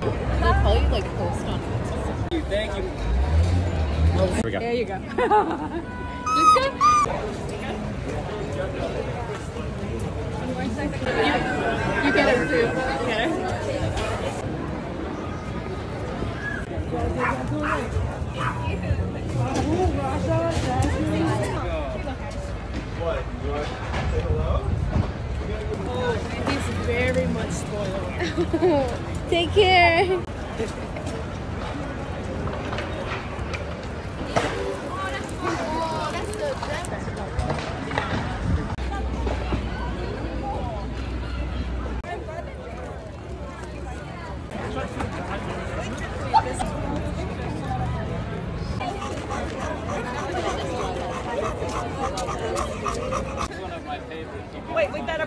They'll probably like post on it. Thank you. Here we go. There you go. Just go. You, you get it too. Okay. What? You want to say hello? Oh, he's very much spoiled. Take care. Wait, we better